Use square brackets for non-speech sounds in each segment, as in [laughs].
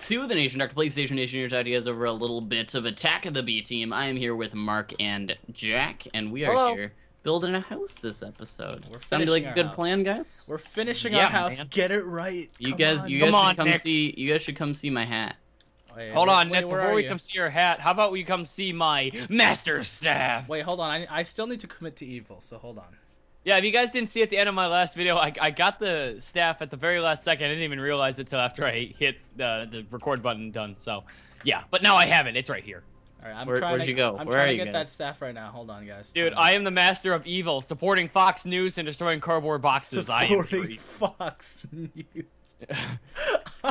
to the Nation Dr. PlayStation Nation. Your ideas over a little bit of Attack of the B Team. I am here with Mark and Jack, and we are Hello. here building a house this episode. We're Sound finishing like a good house. plan, guys? We're finishing Yeah, our house. man. Get it right. You Come guys, on. you Come guys on, should come Nick. see. You guys should come see my hat. Oh, wait, Hold wait, on, wait, Nick. where Before we you? come see your hat, how about we come see my master staff? Wait, hold on. I, I still need to commit to evil, so hold on. Yeah, if you guys didn't see at the end of my last video, I, I got the staff at the very last second. I didn't even realize it till after I hit the the record button done. So, yeah, but now I have it. It's right here. All right, I'm Where- trying where'd to, you go? I'm Where trying are to you get that staff right now. Hold on, guys. Dude, I am the master of evil, supporting Fox News and destroying cardboard boxes. I am Supporting free. [laughs] Fox News. [laughs] [laughs]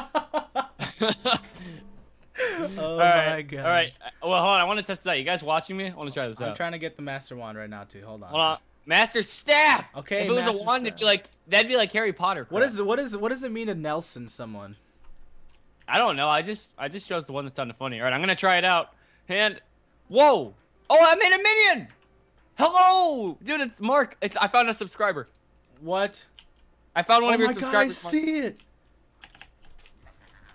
oh all my god. all right. Well, hold on. I want to test this out. You guys watching me? I want to try this out. I'm trying to get the master wand right now too. Hold on. Hold on. Master staff. Okay, If it was a master wand, it'd be like that'd be like Harry Potter. What crap. is what is what does it mean to Nelson someone? I don't know. I just I just chose the one that sounded funny. All right, I'm gonna try it out. And whoa! Oh, I made a minion. Hello, dude. It's Mark. It's I found a subscriber. What? I found one Oh of your subscribers. my god, I see it.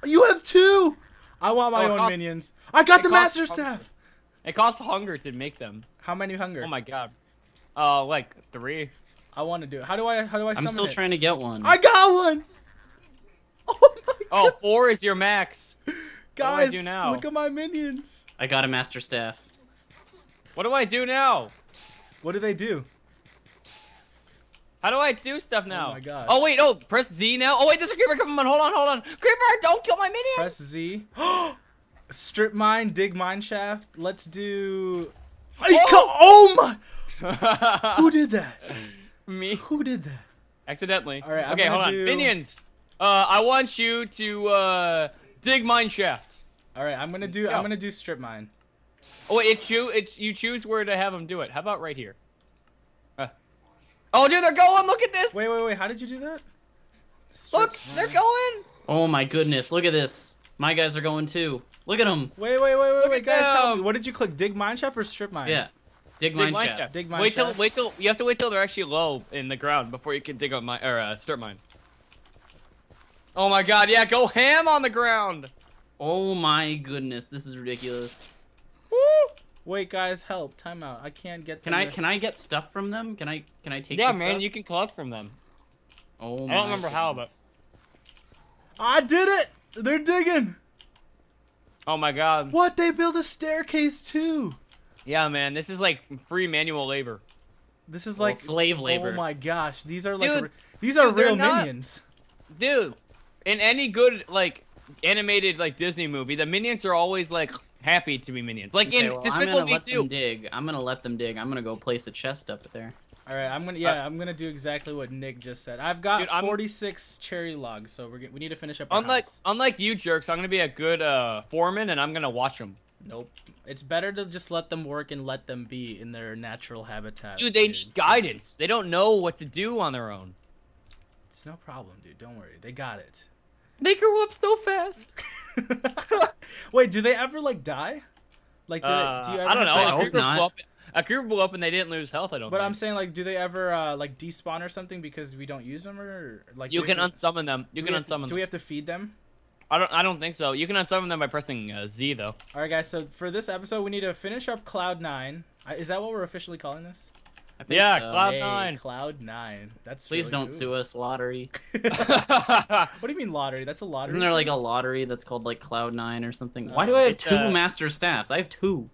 You have two. I want my Oh, own costs- minions. I got the master hunger. staff. It costs hunger to make them. How many hunger? Oh my god. Uh, like three. I want to do it. How do I how do I I'm summon still it? trying to get one. I got one. [laughs] Oh my Oh, god. four is your max. [laughs] do I Guys, do now? look at my minions. I got a master staff. What do I do now? What do they do? How do I do stuff now? Oh my gosh. Oh wait, oh, press Z now. Oh wait, there's a creeper coming. Hold on, hold on. Creeper, don't kill my minion. Press Z. [gasps] Strip mine, dig mine shaft. Let's do. Oh! Oh my! [laughs] Who did that? Me. Who did that? Accidentally. All right, I'm okay, hold gonna on. do- Minions. Uh, I want you to uh dig mine shaft. All right, I'm gonna do. Go. I'm gonna do strip mine. Oh wait, it's you. It's you choose where to have them do it. How about right here? Uh. Oh, dude, they're going. Look at this. Wait, wait, wait. How did you do that? Strip Look, they're going. Oh my goodness! Look at this. My guys are going too. Look at them. Wait, wait, wait, wait, Look wait, guys. Help me. What did you click? Dig mine shaft or strip mine? Yeah. Dig, Dig mine, mine shaft. shaft. Dig mine wait till shaft? wait till you have to wait till they're actually low in the ground before you can dig up my or uh, start mine. Oh my God! Yeah, go ham on the ground. Oh my goodness! This is ridiculous. Woo! Wait, guys, help! Time out. I can't get. Can I to- can I get stuff from them? Can I can I take? Yeah, the man, stuff? you can collect from them. Oh I my don't remember how, but- I did it! They're digging. Oh my God. What? They built a staircase too. Yeah, man, this is like free manual labor. This is Well, like slave labor. Oh my gosh, these are like Dude, these are dude, they're real not- minions. Dude, in any good like animated like Disney movie, the minions are always like happy to be minions. Like Okay, in well, I'm Despicable gonna Me let them 2. dig. I'm gonna let them dig. I'm gonna go place a chest up there. All right, I'm gonna yeah, I'm gonna do exactly what Nick just said. I've got Uh, Dude, I'm- 46 cherry logs, so we're we need to finish up. Our Unlike house. unlike you jerks, I'm gonna be a good uh foreman and I'm gonna watch them. Nope, it's better to just let them work and let them be in their natural habitat. Dude, they need guidance. They don't know what to do on their own. It's no problem, dude. Don't worry, they got it. They grow up so fast. [laughs] Wait, do they ever like die? Like, do, Uh, they, do you ever I don't know. have to- I A hope not. blew up, a creeper blew up and they didn't lose health. I don't. But think. I'm saying like, do they ever uh, like despawn or something because we don't use them or like? you do we can unsummon them. You do can unsummon. have to- unsummon Do we have to feed them? I don't. I don't think so. You can unsummon them by pressing uh, Z though. All right, guys. So for this episode, we need to finish up Cloud Nine. I- Is that what we're officially calling this? I think Yeah, so. Cloud Hey, Nine. Cloud Nine. That's Please really don't cool. sue us, lottery. [laughs] [laughs] what do you mean lottery? That's a lottery. Isn't there like a lottery that's called like Cloud Nine or something? No, Why do I have two uh, master staffs? I have two.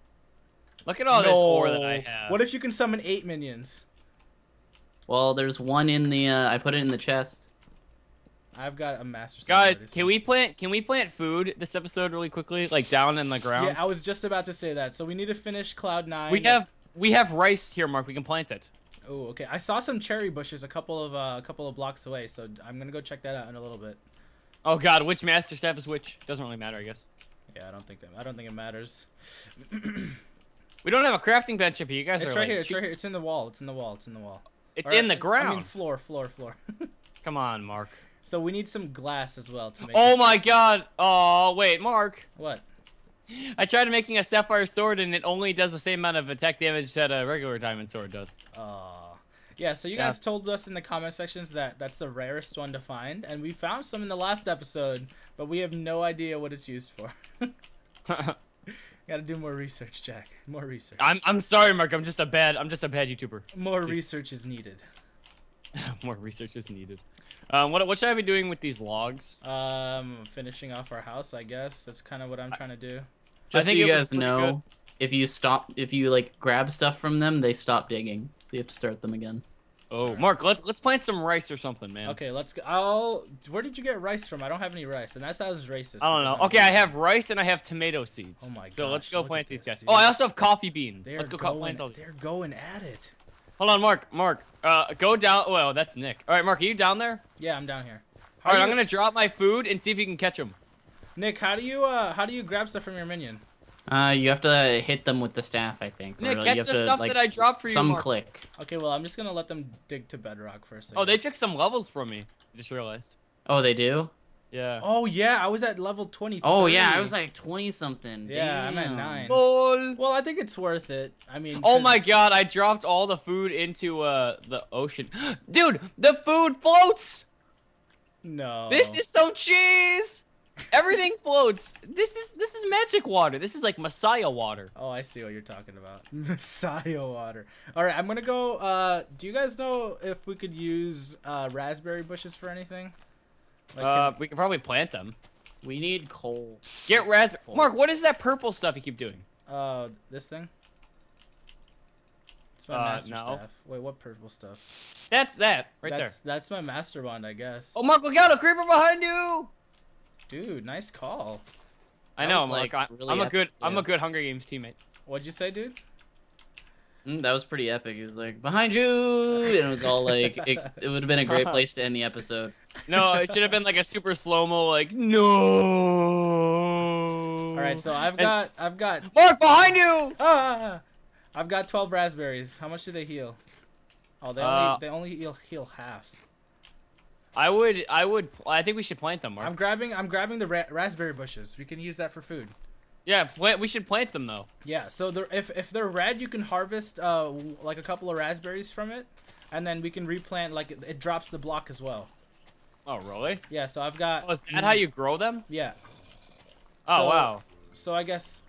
Look at all this ore that I have. What if you can summon eight minions? Well, there's one in the. Uh, I put it in the chest. I've got a master. Guys, can we plant? Can we plant food this episode really quickly, like down in the ground? Yeah, I was just about to say that. So we need to finish Cloud Nine. we have we have rice here, Mark. We can plant it. Oh, okay. I saw some cherry bushes a couple of uh, a couple of blocks away, so I'm gonna go check that out in a little bit. Oh God, which master staff is which? Doesn't really matter, I guess. Yeah, I don't think that, I don't think it matters. [clears throat] We don't have a crafting bench up here. You guys It's are right like, here. It's right here. It's in the wall. It's in the wall. It's in the wall. It's Or, in the ground. I mean, floor, floor, floor. [laughs] Come on, Mark. So we need some glass as well to make. Oh my God. Oh wait, Mark. What? I tried making a sapphire sword and it only does the same amount of attack damage that a regular diamond sword does. Uh, Yeah, so you Yeah. guys told us in the comment sections that that's the rarest one to find, and we found some in the last episode, but we have no idea what it's used for. [laughs] [laughs] Gotta do more research, Jack. More research. I'm I'm sorry, Mark. I'm just a bad I'm just a bad YouTuber. More research is needed. [laughs] More research is needed. Um, what what should I be doing with these logs? Um, finishing off our house, I guess. That's kind of what I'm trying to do. Just so think you guys pretty know, if you stop, if you like grab stuff from them, they stop digging. So you have to start them again. Oh, Mark, let's let's plant some rice or something, man. Okay, let's go. I'll. Where did you get rice from? I don't have any rice, and that sounds racist. I don't know. I'm Okay, I have rice and I have tomato seeds. Oh my god. So let's go plant these guys. dude. Oh, I also have coffee bean. They're let's go going. co- plant all these. They're going at it. Hold on, Mark. Mark, uh, go down. Well, that's Nick. All right, Mark, are you down there? Yeah, I'm down here. All How right, do I'm gonna drop my food and see if you can catch them. Nick, how do you uh how do you grab stuff from your minion? Uh, you have to hit them with the staff, I think. or Nick, you catch have the to, stuff like, that I dropped for you. Some Mark. click. Okay, well I'm just gonna let them dig to bedrock for a second. Oh, they took some levels from me. I just realized. Oh, they do. Yeah. Oh yeah, I was at level 20. Oh yeah, I was like twenty something. Yeah, I'm at Damn. nine. Lol. Well, I think it's worth it. I mean. Oh my god, I dropped all the food into uh the ocean. [gasps] Dude, the food floats! No. This is some cheese! Everything [laughs] floats. This is this is magic water. This is like Messiah water. Oh, I see what you're talking about. [laughs] Messiah water. All right, I'm gonna go. Uh, do you guys know if we could use uh, raspberry bushes for anything? Like, Uh can- we can probably plant them. We need coal. Get ras Mark, what is that purple stuff you keep doing? uh, this thing. It's my Uh, master no. staff. Wait, what purple stuff? That's that right that's, there. That's my master wand, I guess. Oh Mark, look out, a creeper behind you! Dude, nice call. I That know, was, Mark. like, I, really I'm a epic, good I'm a good Hunger Games teammate. What'd you say, dude? Mm, that was pretty epic. It was like behind you, and it was all like it, it would have been a great [laughs] place to end the episode. No, it should have been like a super slow mo, like no. All right, so I've got I've got Mark behind you. ah, I've got 12 raspberries. How much do they heal? Oh, they only Uh, they only heal heal half. I would, I would, I think we should plant them, Mark. I'm grabbing I'm grabbing the ra- raspberry bushes. We can use that for food. Yeah, plant. We should plant them though. Yeah, so they're, if if they're red, you can harvest uh like a couple of raspberries from it, and then we can replant like it, it drops the block as well. Oh, really? Yeah, so I've got. Oh, is that how you grow them? Yeah. Oh, So- wow. So I guess,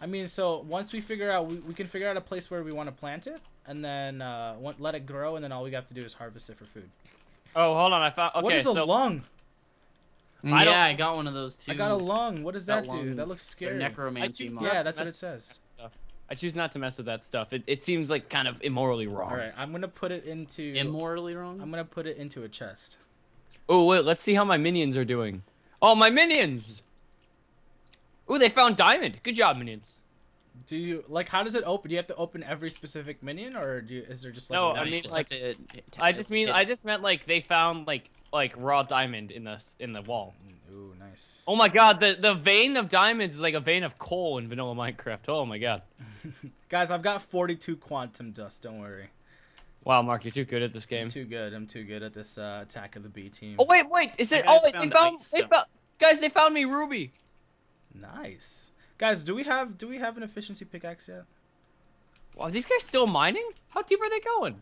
I mean, so once we figure out, we, we can figure out a place where we want to plant it, and then uh, let it grow, and then all we have to do is harvest it for food. Oh, hold on. I found. Okay, what is a so lung? Mm, I don't- yeah, I got one of those too. I got a lung. What does that Got do? That looks scary. necromancy mod. Yeah, that's what it says. I choose not to mess with that stuff. It, it seems like kind of immorally wrong. All right, I'm gonna put it into. Immorally wrong. I'm gonna put it into a chest. Oh wait, let's see how my minions are doing. Oh, my minions! Ooh, they found diamond. Good job, minions. Do you like? How does it open? Do you have to open every specific minion, or do you, is there just like? No, one? I mean, just like, have to hit- I just mean, hit- I just meant like they found like like raw diamond in the in the wall. Ooh, nice. Oh my god, the the vein of diamonds is like a vein of coal in vanilla Minecraft. Oh my god. [laughs] Guys, I've got 42 quantum dust. Don't worry. Wow, Mark, you're too good at this game. I'm too good. I'm too good at this uh, attack of the B team. Oh wait, wait, is it? Oh, wait, they found found, they found, guys, they found me ruby. Nice. Guys, do we have do we have an efficiency pickaxe yet? Wow, are these guys still mining? How deep are they going?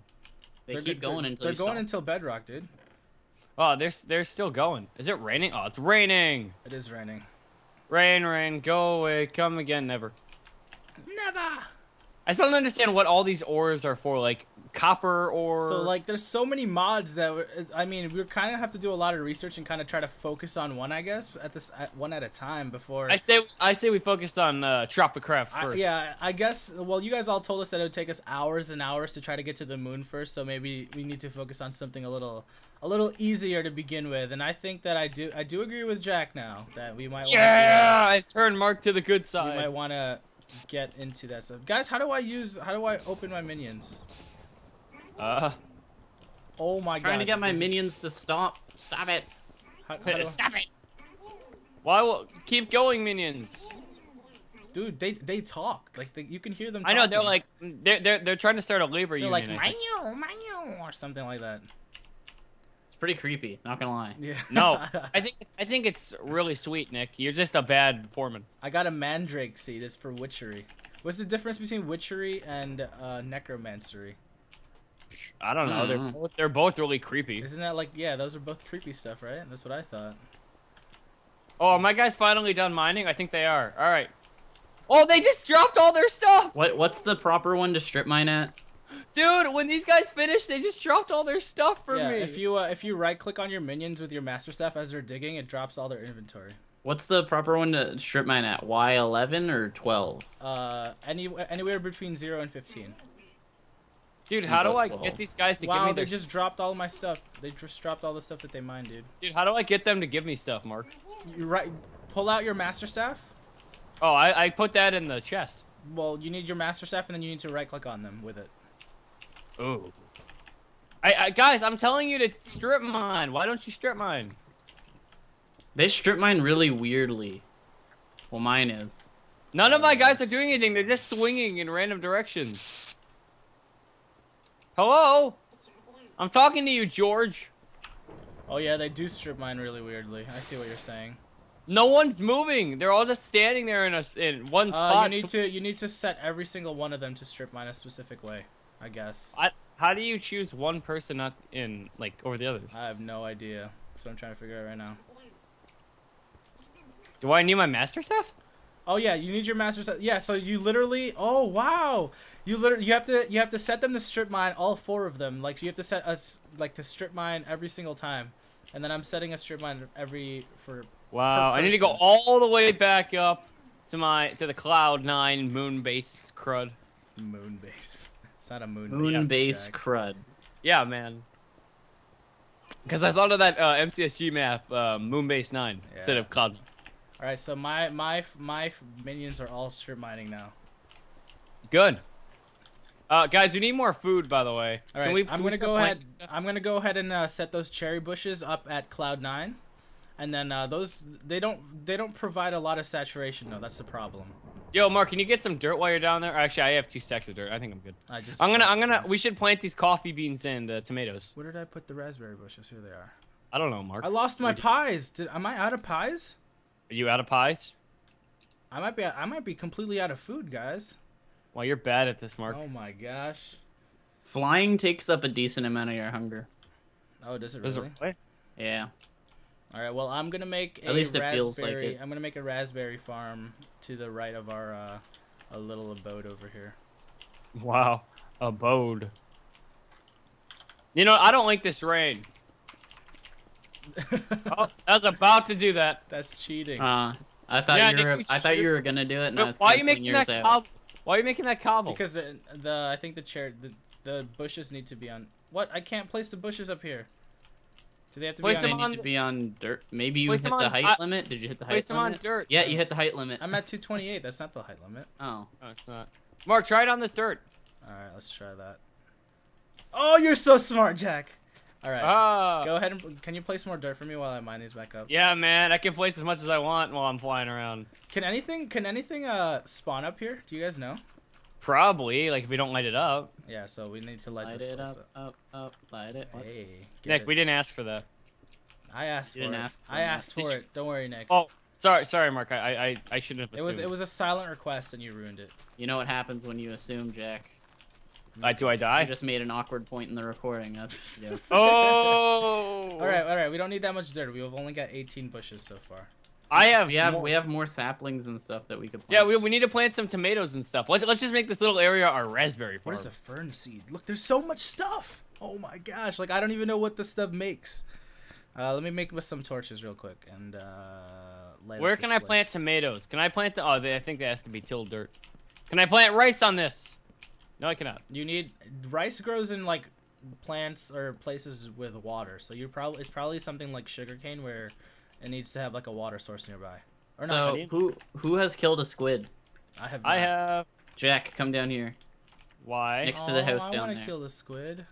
They They're keep go- going they're, until they're you going stop. until bedrock, dude. Oh, they're they're still going. Is it raining? Oh, it's raining. It is raining. Rain, rain, go away, come again, never. Never. I still don't understand what all these ores are for, like copper ore. So like, there's so many mods that I mean, we kind of have to do a lot of research and kind of try to focus on one, I guess, at this at one at a time before. I say I say we focused on uh, Tropicraft I- first. yeah, I guess. Well, you guys all told us that it would take us hours and hours to try to get to the moon first, so maybe we need to focus on something a little, a little easier to begin with. And I think that I do, I do agree with Jack now that we might. Yeah, I turned Mark to the good Wanna, we might side. want to get into that stuff, guys. How do I use? How do I open my minions? Uh, Oh my god! Trying to get my minions to stop. Stop it. How, how do I- stop it. Why? will keep going, minions? dude, they they talk like they, you can hear them. I know they're like they're they're they're trying to start a labor they're union. like I think. "Meow, meow," or something like that. It's pretty creepy. Not gonna lie. Yeah. No, [laughs] I think I think it's really sweet, Nick. You're just a bad foreman. I got a mandrake seed. It's for witchery. What's the difference between witchery and uh, necromancery? I don't know. They're Mhm. both, they're both really creepy. Isn't that like yeah? Those are both creepy stuff, right? That's what I thought. Oh, are my guys finally done mining? I think they are. All right. Oh, they just dropped all their stuff, What what's the proper one to strip mine at? Dude. When these guys finished, they just dropped all their stuff for yeah, me. if you uh, if you right click on your minions with your master staff as they're digging, it drops all their inventory. What's the proper one to strip mine at? Y11 or 12? Uh, any anywhere between zero and fifteen. Dude, how do I get these guys to give me? Wow, they just dropped all my stuff. They just dropped all the stuff that they mined, dude. Dude, how do I get them to give me stuff, Mark? You right, pull out your master staff. Oh, I, I put that in the chest. Well, you need your master staff, and then you need to right click on them with it. Ooh. I, I guys, I'm telling you to strip mine. Why don't you strip mine? They strip mine really weirdly. Well, mine is. None of my guys are doing anything. They're just swinging in random directions. Hello? I'm talking to you, George. Oh yeah, they do strip mine really weirdly. I see what you're saying. No one's moving. They're all just standing there in a s- in one Uh, spot. you need to you need to set every single one of them to strip mine a specific way. I guess. I, how do you choose one person not in like over the others? I have no idea. What I'm trying to figure out right now. Do I need my master staff? Oh yeah, you need your master set. Yeah, so you literally. Oh wow, you literally you have to you have to set them to strip mine all four of them. Like you have to set us like to strip mine every single time, and then I'm setting a strip mine every for. Wow, I need to go all the way back up to my to the cloud nine moon base crud. Moon base. It's not a moon. Moon base Jack. crud. Yeah, man. Because I thought of that uh, MCSG map, uh, Moonbase 9, instead of Cloud. All right, so my my my minions are all strip mining now. Good. Uh, guys, we need more food, by the way. All right, we, I'm gonna go ahead. stuff? I'm gonna go ahead and uh, set those cherry bushes up at cloud nine, and then uh, those they don't they don't provide a lot of saturation though. That's the problem. Yo, Mark, can you get some dirt while you're down there? Actually, I have two stacks of dirt. I think I'm good. I just. I'm gonna, I'm gonna. some. We should plant these coffee beans and uh, tomatoes. Where did I put the raspberry bushes? Here they are. I don't know, Mark. I lost my pies. Did am I out of pies? Are you out of pies? I might be. I might be completely out of food, guys. Well, you're bad at this, Mark. Oh my gosh. Flying takes up a decent amount of your hunger. Oh, does it Does it really? really? Yeah. All right. Well, I'm gonna make a At least it raspberry. feels like it. I'm gonna make a raspberry farm to the right of our uh, a little abode over here. Wow, abode. You know, I don't like this rain. [laughs] Oh, I was about to do that. That's cheating. Uh, I thought Yeah, you Nick, were. we I thought you were gonna do it, and I was why are you making that out. cobble? Why are you making that cobble? Because the, the I think the chair the, the bushes need to be on. What? I can't place the bushes up here. Do they have to Place be on? them need on to the- be on dirt. Maybe you Place hit the on- height I- limit. Did you hit the height Place them on limit? dirt. Yeah, you hit the height limit. I'm at 228. That's not the height limit. Oh. No, it's not. Mark, try it on this dirt. All right, let's try that. Oh, you're so smart, Jack. All right. Ah. Go ahead and can you place more dirt for me while I mine these back up? Yeah, man, I can place as much as I want while I'm flying around. Can anything can anything uh spawn up here? Do you guys know? Probably, like if we don't light it up. Yeah, so we need to light, Light this it place up, up, up. Light it. What? Hey, Nick, it. we didn't ask for that. I asked You for didn't it. ask for I it. asked Did for you- it. Don't worry, Nick. Oh, sorry, sorry, Mark. I, I, I shouldn't have it was it was a silent request and you ruined it. You know what happens when you assume, Jack? Uh, do I I die? just made an awkward point in the recording. That's yeah. [laughs] Oh. [laughs] All right, all right. We don't need that much dirt. We've only got 18 bushes so far. I have. We have more- we have more saplings and stuff that we could. Yeah, Plant. we, we need to plant some tomatoes and stuff. Let's let's just make this little area our raspberry farm. What is a fern seed? Look, there's so much stuff. Oh my gosh! Like I don't even know what this stuff makes. Uh, let me make with some torches real quick and uh. light up Where this can I plant tomatoes? Can I plant the? Oh, they, I think that has to be tilled dirt. Can I plant rice on this? No, I cannot. You need rice grows in like plants or places with water. So you probably it's probably something like sugarcane where it needs to have like a water source nearby. Or not. So who who has killed a squid? I have. I have. Jack, come down here. Why? Next to the oh, house Oh, I down wanna kill the squid.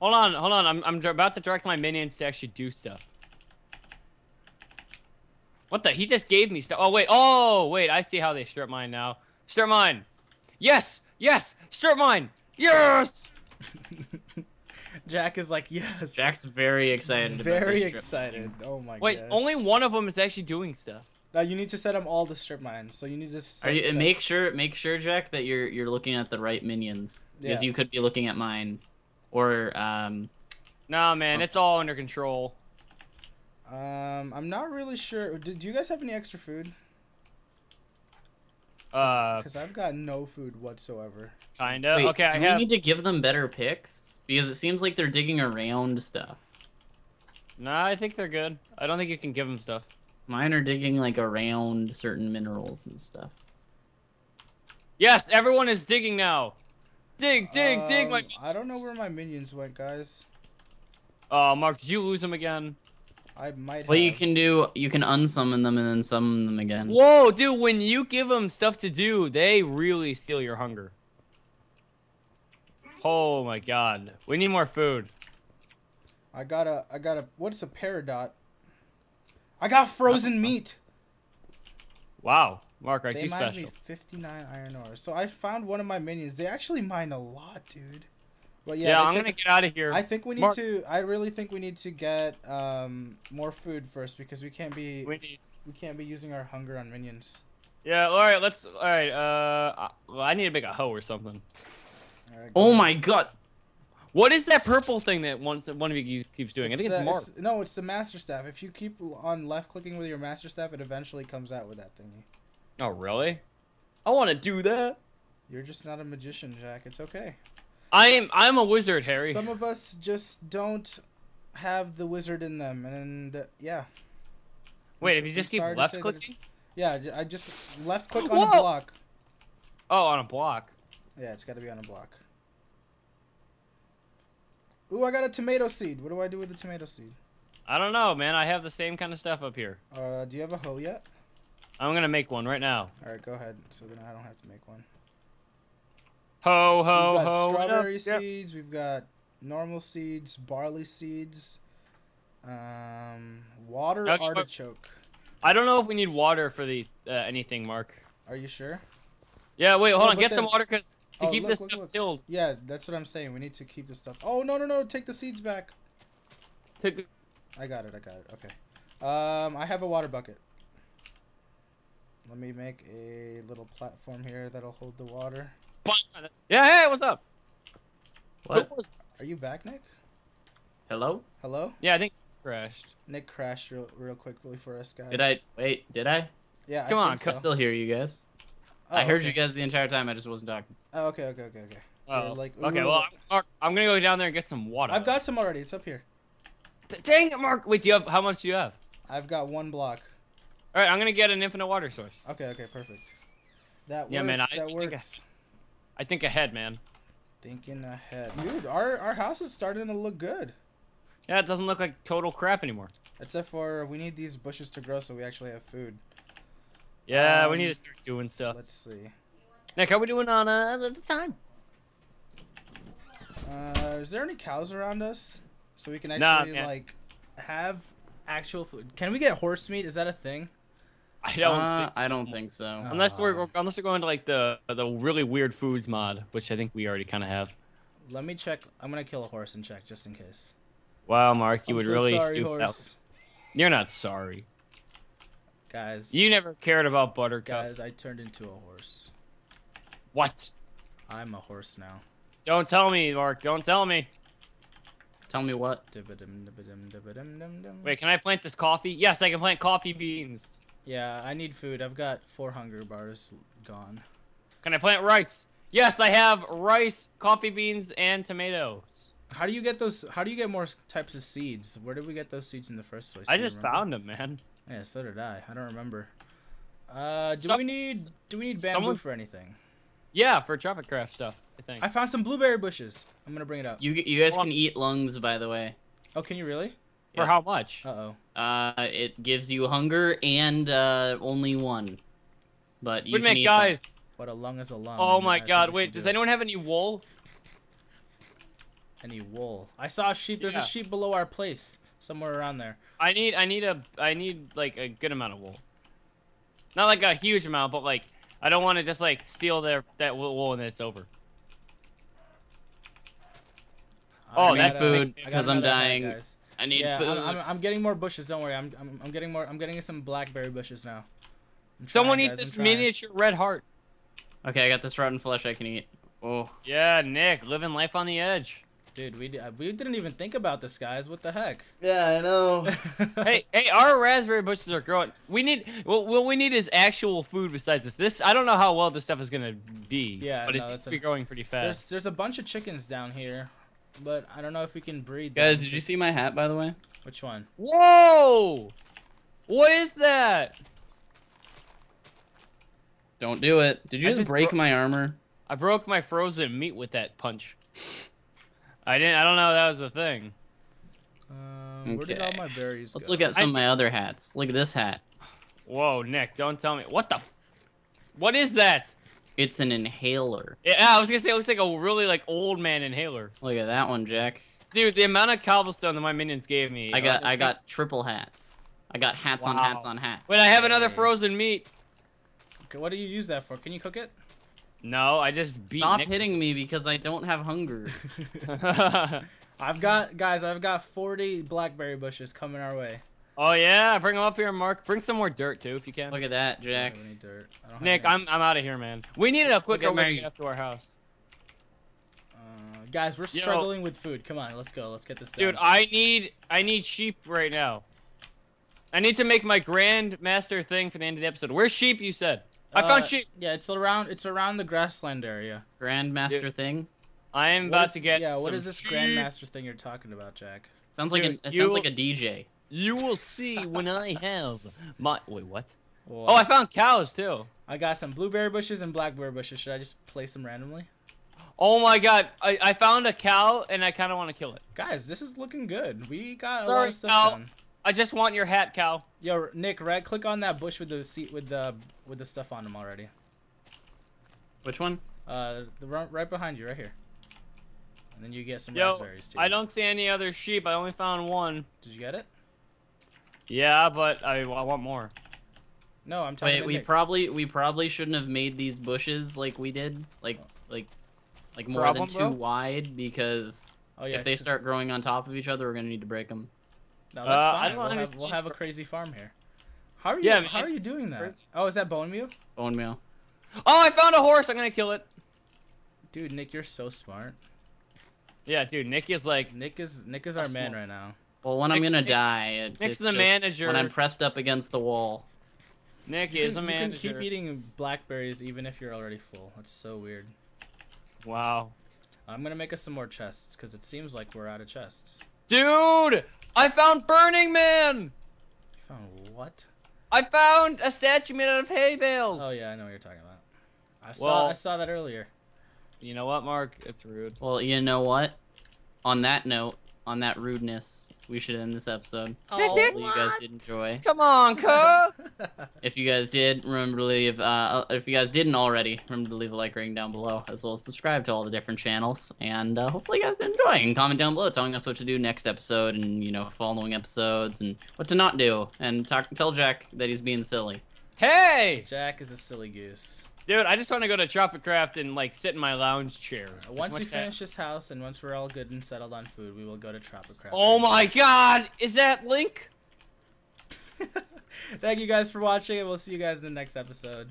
Hold on, hold on. I'm I'm about to direct my minions to actually do stuff. What the? He just gave me stuff. Oh wait. Oh wait. I see how they strip mine now. Strip mine. Yes. Yes. Strip mine. Yes. [laughs] Jack is like yes. Jack's very excited. He's very this excited. Oh my god. Wait. gosh. Only one of them is actually doing stuff. Now you need to set them all to strip mines. So you need to. Set, Are you, set- make sure make sure Jack that you're you're looking at the right minions because Yeah. you could be looking at mine. Or um, Nah, man, it's all under control. Um, I'm not really sure. Do, do you guys have any extra food? Uh, Because I've got no food whatsoever. kinda. wait, okay, do I we have. need to give them better picks? Because it seems like they're digging around stuff. Nah, I think they're good. I don't think you can give them stuff. Mine are digging like around certain minerals and stuff. Yes, everyone is digging now. Dig, dig, dig. My. Um, I don't know where my minions went, guys. Oh, Mark, did you lose them again? I might. Well, you can do, you can unsummon them and then summon them again. Whoa, dude! When you give them stuff to do, they really steal your hunger. Oh my god, we need more food. I got a. I got a. What's a peridot? I got frozen uh, uh. meat. Wow, Mark, aren't They you mined special? me 59 iron ore. So I found one of my minions. They actually mine a lot, dude. But yeah, Yeah, I'm gonna get out of here. I think we need Mark- to. I really think we need to get um more food first because we can't be We need. we can't be using our hunger on minions. Yeah, all right. Let's. All right. Uh, well, I need to make a hoe or something. Right, Oh my god! What is that purple thing that one one of you keeps doing? I think it's the, Mark. no, it's the master staff. If you keep on left clicking with your master staff, it eventually comes out with that thingy. Oh, really? I want to do that. You're just not a magician, Jack. It's okay. I am. I'm a wizard, Harry. Some of us just don't have the wizard in them, and uh, yeah. Wait, I'm if you just I'm keep left say that it's- clicking. Yeah, I just left click on a block. Oh, on a block. Yeah, it's got to be on a block. Ooh, I got a tomato seed. What do I do with the tomato seed? I don't know, man. I have the same kind of stuff up here. Uh, do you have a hoe yet? I'm gonna make one right now. All right, go ahead. So then I don't have to make one. Ho ho we've got ho. strawberry Yep. seeds. We've got normal seeds, barley seeds, um, water Okay, artichoke. I don't know if we need water for the uh, anything, Mark. Are you sure? Yeah, wait, hold No, on. Get some water, cause to Oh, keep look, this look, stuff look. tilled. Yeah, that's what I'm saying. We need to keep the stuff. Oh no no no! Take the seeds back. To the- I got it. I got it. Okay. Um, I have a water bucket. Let me make a little platform here that'll hold the water. Yeah, hey, what's up? What? Are you back, Nick? Hello? Hello? Yeah, I think it crashed. Nick crashed real, real quickly for us guys. Did I wait? Did I? Yeah. I Come on, think I so. still hear you guys. Oh, I heard okay. you guys the entire time. I just wasn't talking. Oh, okay, okay, okay, okay. Oh, like, okay. Well, Mark, I'm gonna go down there and get some water. I've got some already. It's up here. D- Dang it, Mark. Wait, do you have how much do you have? I've got one block. All right, I'm gonna get an infinite water source. Okay, okay, perfect. That Yeah, works. man, I that think I- works. I think ahead, man. Thinking ahead, dude. Our our house is starting to look good. Yeah, it doesn't look like total crap anymore. Except for we need these bushes to grow so we actually have food. Yeah, we need Um, to start doing stuff. Let's see. Nick, how we doing on uh the time? Uh, is there any cows around us? So we can actually man. like. Have actual food. Can we get horse meat? Is that a thing? I don't. Uh, think I so. don't think so. Uh, Unless we're unless we're going to like the the really weird foods mod, which I think we already kind of have. Let me check. I'm gonna kill a horse and check just in case. Wow, Mark, you I'm would so really sorry, horse. out. You're not sorry. Guys. You never cared about Buttercup. Guys, I turned into a horse. What? I'm a horse now. Don't tell me, Mark. Don't tell me. Tell me what. Wait, can I plant this coffee? Yes, I can plant coffee beans. Yeah, I need food. I've got four hunger bars gone. Can I plant rice? Yes, I have rice, coffee beans, and tomatoes. How do you get those? How do you get more types of seeds? Where did we get those seeds in the first place? I Do you just found them, man. Yeah, so did I. I don't remember. Uh, do Some- we need do we need bamboo someone's- for anything? Yeah, for Tropicraft stuff, I think. I found some blueberry bushes. I'm gonna bring it up. You you guys can eat lungs, by the way. Oh, can you really? for yeah. how much? Uh oh. Uh, it gives you hunger and uh, only one. But you Wait a can minute, eat them. guys. What a lung is a lung. Oh my I god, wait, should does do it. anyone have any wool? Any wool? I saw a sheep. There's Yeah. a sheep below our place, somewhere around there. I need I need a I need like a good amount of wool. Not like a huge amount, but like I don't want to just like steal their that wool wool and then it's over. Oh, I that's food, because I'm dying. guys. I need yeah, food. I'm, I'm, I'm getting more bushes. Don't worry. I'm, I'm, I'm getting more. I'm getting some blackberry bushes now. I'm Someone trying, eat guys, this miniature red heart. Okay, I got this rotten flesh I can eat. Oh, Yeah, Nick, living life on the edge. Dude, we uh, we didn't even think about this, guys. What the heck? Yeah, I know. [laughs] hey, hey, our raspberry bushes are growing. We need well, what we need is actual food besides this. This I don't know how well this stuff is gonna be. Yeah, but no, it seems that's to be a- growing pretty there's fast. there's a bunch of chickens down here, but I don't know if we can breed. Guys, them. did you see my hat, by the way? Which one? Whoa! What is that? Don't do it. Did you I just just break my armor? I broke my frozen meat with that punch. I didn't. I don't know that was a thing. Um, Where did all my berries go? Let's go? look at some of my other hats. Look at this hat. Whoa, Nick, don't tell me. What the? What is that? It's an inhaler. Yeah, I was gonna say it looks like a really like old man inhaler. Look at that one, Jack. Dude, the amount of cobblestone that my minions gave me. I got I got thinks- triple hats. I got hats on hats on hats. Wait, I have another frozen meat. Okay, what do you use that for? Can you cook it? No, I just beat Stop Nick. hitting me because I don't have hunger. [laughs] [laughs] I've got guys. I've got 40 blackberry bushes coming our way. Oh yeah, bring them up here, Mark. Bring some more dirt too, if you can. Look at that, I Jack. don't have any dirt. I don't Nick, any. I'm I'm out of here, man. We need a quicker at way my- to get up to our house. Uh, guys, we're Yo. struggling with food. Come on, let's go. Let's get this done. Dude, I need I need sheep right now. I need to make my grand master thing for the end of the episode. Where's sheep? You said. I found Uh, sheep. Yeah, it's around. It's around the grassland area. Grandmaster Dude. thing. I am What about is- to get. Yeah, what some is this sheep. grandmaster thing you're talking about, Jack? Sounds like Dude, a, it you- sounds like a DJ. You will see when I have my. Wait, what? Well, Oh, I found cows too. I got some blueberry bushes and blackberry bushes. Should I just place them randomly? Oh my god, I, I found a cow and I kind of want to kill it. Guys, this is looking good. We got a lot Sorry, of stuff cow. done. I just want your hat, cow. Yo, Nick, right click on that bush with the seat with the with the stuff on them already. Which one? Uh, the right, right behind you, right here. And then you get some Yo, raspberries too. I don't see any other sheep. I only found one. Did you get it? Yeah, but I, I want more. No, I'm talking Wait, we Nick. probably we probably shouldn't have made these bushes like we did, like like like more Problem, than two bro? wide because oh yeah. if they start growing on top of each other, we're gonna need to break them. No, that's Uh, I fine. don't We'll have, we'll have a crazy farm here. How are you? Yeah, how are you doing that? crazy. Oh, is that bone meal? Bone meal. Oh, I found a horse. I'm gonna kill it. Dude, Nick, you're so smart. Yeah, dude. Nick is like Nick is Nick is our man right now. Well, when I'm gonna Nick's- die, it, Nick's it's the just manager. when I'm pressed up against the wall. Nick is can, a you can keep eating blackberries even if you're already full. That's so weird. Wow. I'm gonna make us some more chests because it seems like we're out of chests. Dude, I found Burning Man. You found what? I found a statue made out of hay bales. Oh yeah, I know what you're talking about. I saw Well- I saw that earlier. You know what, Mark? It's rude. Well, you know what? On that note, on that rudeness, we should end this episode. That's it? You guys did enjoy. Come on, [laughs] cuh. If you guys did, remember to leave. Uh, if you guys didn't already, remember to leave a like rating down below, as well as subscribe to all the different channels. And uh, hopefully you guys did enjoy. And comment down below, telling us what to do next episode, and you know, following episodes, and what to not do. And talk, tell Jack that he's being silly. hey, Jack is a silly goose. Dude, I just want to go to Tropicraft and like sit in my lounge chair. Once we finish this house and once we're all good and settled on food, we will go to Tropicraft. Oh my God, is that Link? [laughs] Thank you guys for watching, and we'll see you guys in the next episode.